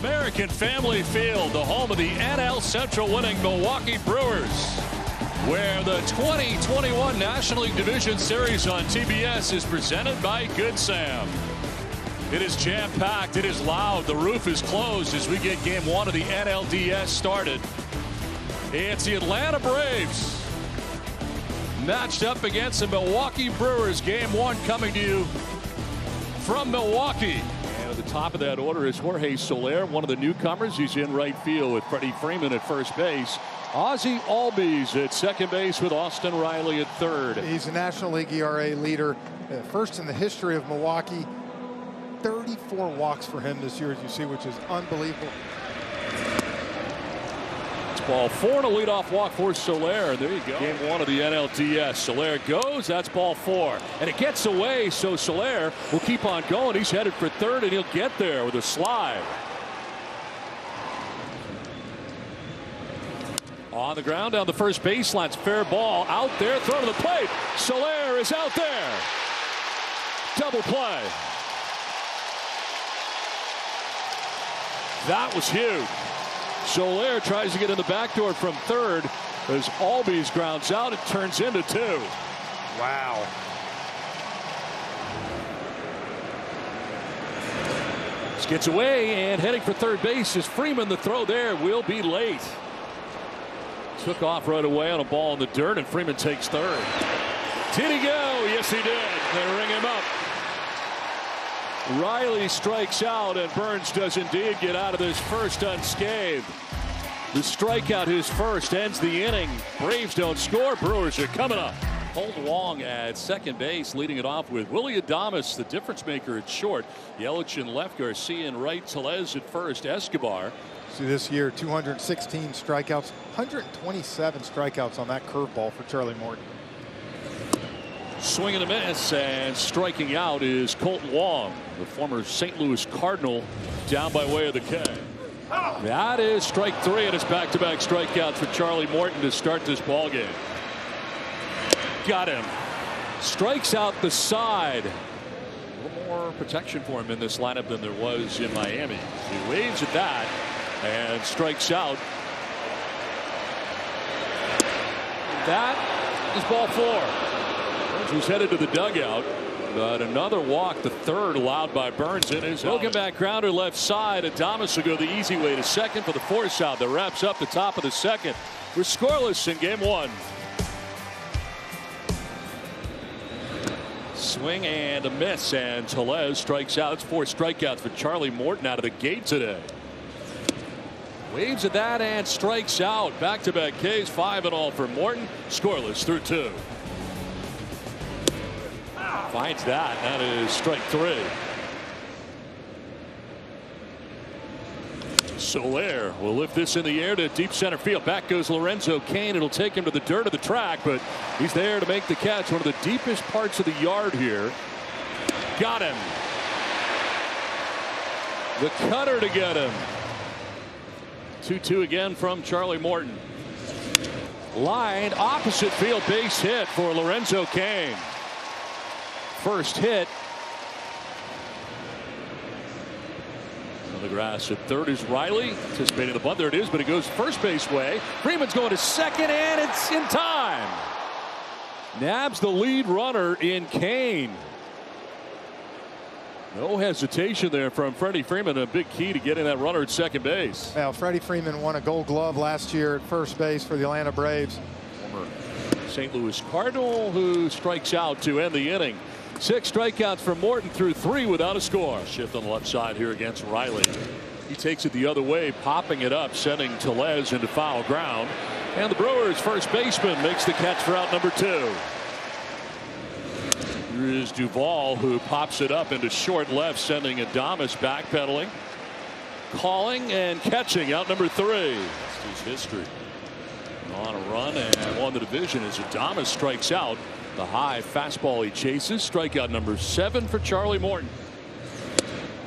American Family Field, the home of the NL Central winning Milwaukee Brewers, where the 2021 National League Division Series on TBS is presented by Good Sam. It is jam-packed. It is loud. The roof is closed as we get game one of the NLDS started. It's the Atlanta Braves matched up against the Milwaukee Brewers. Game one coming to you from Milwaukee. The top of that order is Jorge Soler, one of the newcomers. He's in right field with Freddie Freeman at first base. Ozzie Albies at second base with Austin Riley at third. He's a National League ERA leader, uh, first in the history of Milwaukee. 34 walks for him this year, as you see, which is unbelievable. Ball four and a leadoff walk for Soler. There you go. Game one of the NLDS. Soler goes. That's ball four. And it gets away, so Soler will keep on going. He's headed for third, and he'll get there with a slide. On the ground down the first baseline. It's fair ball out there. Throw to the plate. Soler is out there. Double play. That was huge. Soler tries to get in the back door from third as Albies grounds out. It turns into two. Wow. Gets away and heading for third base is Freeman. The throw there will be late. Took off right away on a ball in the dirt, and Freeman takes third. Did he go? Yes, he did. They ring him up. Riley strikes out, and Burnes does indeed get out of this first unscathed. The strikeout, his first, ends the inning. Braves don't score. Brewers are coming up. Hold Wong at second base, leading it off with Willy Adames, the difference maker at short. Yelich in left, Garcia in right, Tellez at first, Escobar. See this year, 216 strikeouts, 127 strikeouts on that curveball for Charlie Morton. Swing and a miss, and striking out is Kolten Wong, the former St. Louis Cardinal, down by way of the K. That is strike three, and it's back-to-back strikeouts for Charlie Morton to start this ball game. Got him. Strikes out the side. A little more protection for him in this lineup than there was in Miami. He waves at that and strikes out. That is ball four. Who's headed to the dugout. But another walk, the third allowed by Burnes in his broken back grounder left side. Adames will go the easy way to second for the force out that wraps up the top of the second. We're scoreless in game one. Swing and a miss, and Tellez strikes out. It's four strikeouts for Charlie Morton out of the gate today. Waves at that and strikes out. Back to back Ks, five and all for Morton. Scoreless through two. Finds that. That is strike three. Soler will lift this in the air to deep center field. Back goes Lorenzo Cain. It'll take him to the dirt of the track, but he's there to make the catch. One of the deepest parts of the yard here. Got him. The cutter to get him. 2-2 again from Charlie Morton. Line opposite field base hit for Lorenzo Cain. First hit. On the grass at third is Riley. Anticipating the bunt. There it is, but it goes first base way. Freeman's going to second, and it's in time. Nabs the lead runner in Cain. No hesitation there from Freddie Freeman. A big key to getting that runner at second base. Now, Freddie Freeman won a gold glove last year at first base for the Atlanta Braves. Former St. Louis Cardinal who strikes out to end the inning. Six strikeouts for Morton through three without a score. Shift on the left side here against Riley. He takes it the other way, popping it up, sending Tellez into foul ground. And the Brewers first baseman makes the catch for out number two. Here is Duvall who pops it up into short left sending Adames backpedaling. Calling and catching out number three. His history. On a run and won the division as Adames strikes out. The high fastball he chases. Strikeout number seven for Charlie Morton.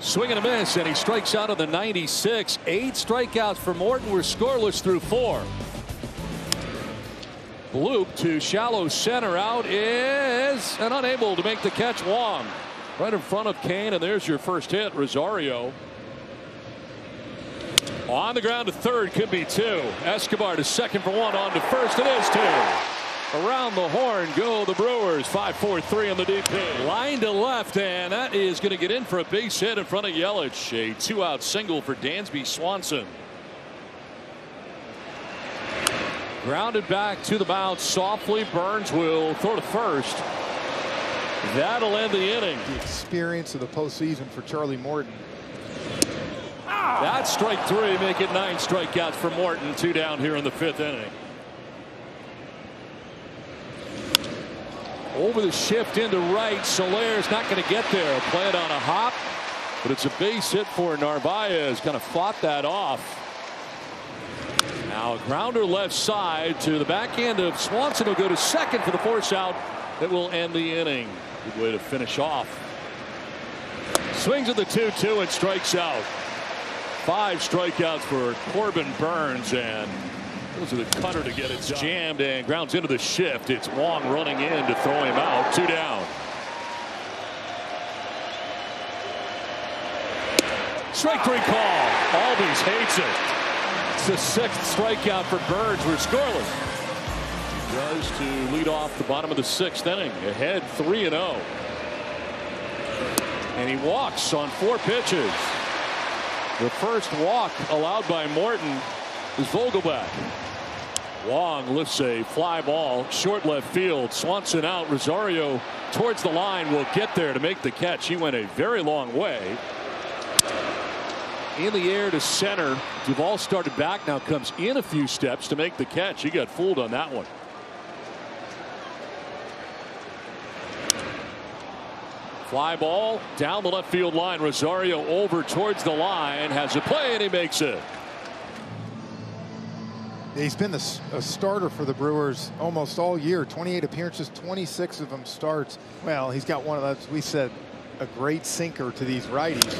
Swing and a miss, and he strikes out on the 96. Eight strikeouts for Morton. We're scoreless through four. Loop to shallow center out is and unable to make the catch Wong. Right in front of Cain, and there's your first hit, Rosario. On the ground to third could be two. Escobar to second for one on to first. It is two. Around the horn go the Brewers. 5-4-3 on the DP. Line to left and that is going to get in for a base hit in front of Yelich. A two out single for Dansby Swanson. Grounded back to the mound softly. Burnes will throw to first. That'll end the inning. The experience of the postseason for Charlie Morton. That's strike three, make it nine strikeouts for Morton. Two down here in the fifth inning. Over the shift into right. Soler's not going to get there. Play it on a hop, but it's a base hit for Narvaez. Kind of fought that off. Now a grounder left side to the back end of Swanson will go to second for the force out that will end the inning. Good way to finish off. Swings at the 2 2 and strikes out. Five strikeouts for Corbin Burnes and those are the cutter to get it jammed and grounds into the shift. It's Wong running in to throw him out. Two down. Strike three call. Albies hates it. It's the sixth strikeout for Burnes. We're scoreless. He does to lead off the bottom of the sixth inning. Ahead 3 and 0. And he walks on four pitches. The first walk allowed by Morton is Vogelbach. Wong lifts a fly ball short left field. Swanson out. Rosario towards the line will get there to make the catch. He went a very long way. In the air to center. Duvall started back now comes in a few steps to make the catch. He got fooled on that one. Fly ball down the left field line. Rosario over towards the line has a play and he makes it. He's been the, a starter for the Brewers almost all year. 28 appearances, 26 of them starts. Well, he's got one of those, we said, a great sinker to these righties.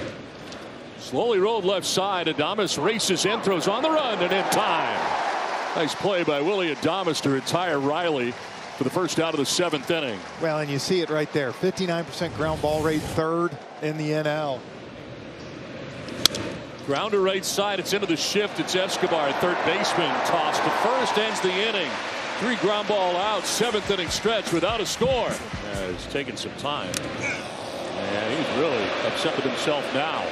Slowly rolled left side. Adames races in, throws on the run, and in time. Nice play by Willy Adames to retire Riley for the first out of the seventh inning. Well, and you see it right there. 59% ground ball rate, third in the NL. Grounder right side. It's into the shift. It's Escobar, third baseman. Toss to first ends the inning. Three ground ball out. Seventh inning stretch without a score. Uh, it's taken some time. And he's really upset with himself now.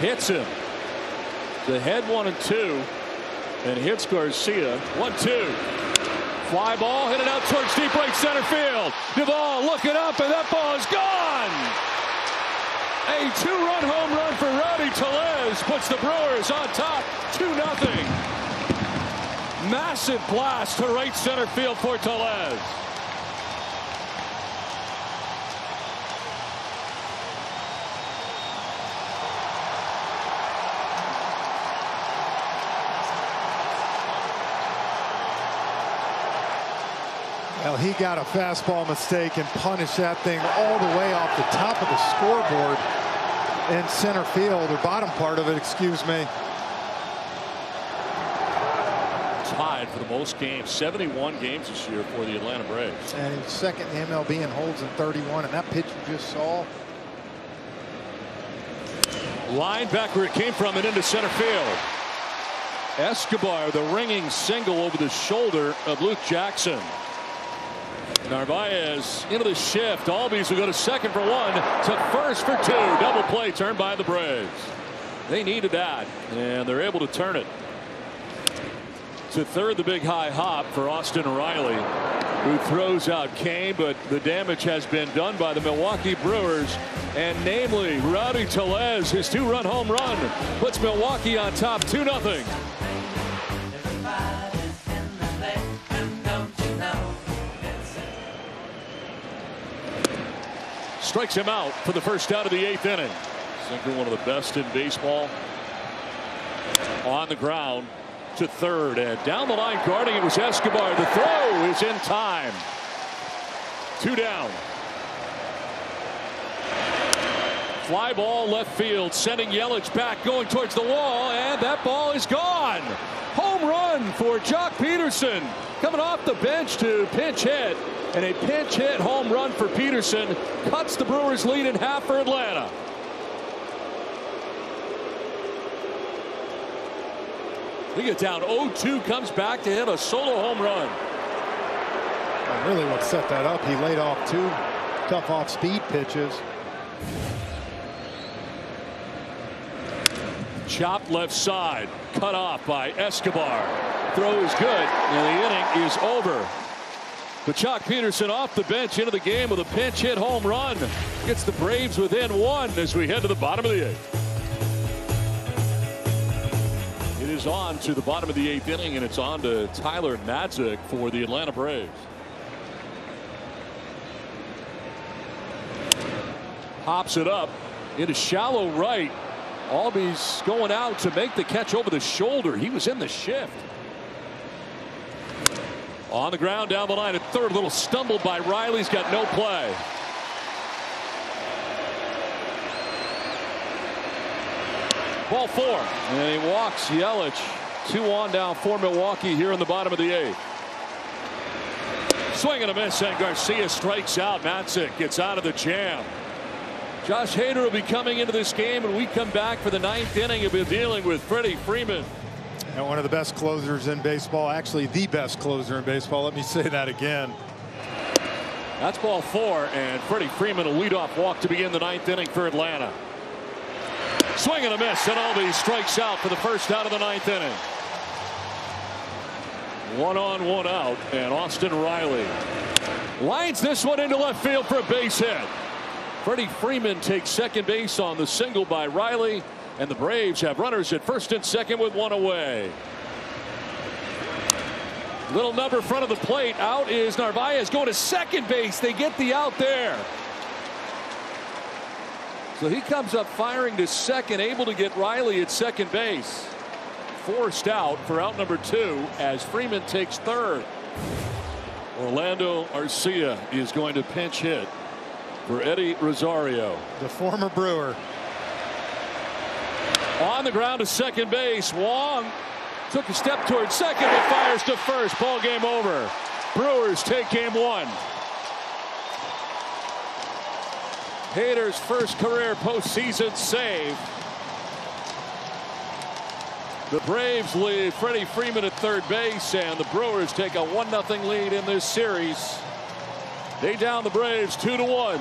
Hits him. The head one and two. And hits Garcia. One two. Fly ball hit it out towards deep right center field. Duvall looking up and that ball is gone. A two-run home run for Rowdy Tellez puts the Brewers on top 2 nothing. Massive blast to right center field for Tellez. Well, he got a fastball mistake and punished that thing all the way off the top of the scoreboard in center field, or bottom part of it, excuse me. Tied for the most games, 71 games this year for the Atlanta Braves. And he's second in the MLB in holds in 31, and that pitch you just saw. Line back where it came from and into center field. Escobar, the ringing single over the shoulder of Luke Jackson. Narvaez into the shift. Albies will go to second for one to first for two. Double play turned by the Braves. They needed that and they're able to turn it. To third the big high hop for Austin Riley who throws out Cain, but the damage has been done by the Milwaukee Brewers and namely Rowdy Tellez his two run home run puts Milwaukee on top 2 nothing. Strikes him out for the first out of the eighth inning. Sinker, one of the best in baseball. On the ground to third and down the line guarding it was Escobar. The throw is in time. Two down. Fly ball left field sending Yelich back going towards the wall and that ball is gone. Home run for Joc Pederson, coming off the bench to pinch hit and a pinch hit home run for Pederson cuts the Brewers lead in half for Atlanta. He gets down 0-2, comes back to hit a solo home run. And really what set that up, he laid off two tough off-speed pitches. Chopped left side, cut off by Escobar. Throw is good, and the inning is over. But Joc Pederson off the bench into the game with a pinch hit home run. Gets the Braves within one as we head to the bottom of the eighth. It is on to the bottom of the eighth inning, and it's on to Tyler Matzek for the Atlanta Braves. Hops it up into shallow right. Albies going out to make the catch over the shoulder. He was in the shift. On the ground down the line at third. a Little stumble by Riley's got no play. Ball four. And he walks Yelich. Two on down for Milwaukee here in the bottom of the eighth. Swing and a miss, and Garcia strikes out. Matzek gets out of the jam. Josh Hader will be coming into this game, and we come back for the ninth inning. He'll be dealing with Freddie Freeman. And one of the best closers in baseball, actually the best closer in baseball. Let me say that again. That's ball four, and Freddie Freeman a leadoff walk to begin the ninth inning for Atlanta. Swing and a miss, and Albies strikes out for the first out of the ninth inning. One on, one out, and Austin Riley lines this one into left field for a base hit. Freddie Freeman takes second base on the single by Riley. And the Braves have runners at first and second with one away. Little number front of the plate. Out is Narvaez going to second base. They get the out there. So he comes up firing to second, able to get Riley at second base. Forced out for out number two as Freeman takes third. Orlando Arcia is going to pinch hit for Eddie Rosario. The former Brewer. On the ground to second base. Wong took a step towards second but fires to first. Ball game over. Brewers take game one. Hader's first career postseason save. The Braves lead Freddie Freeman at third base, and the Brewers take a 1 0 lead in this series. They down the Braves 2 to 1.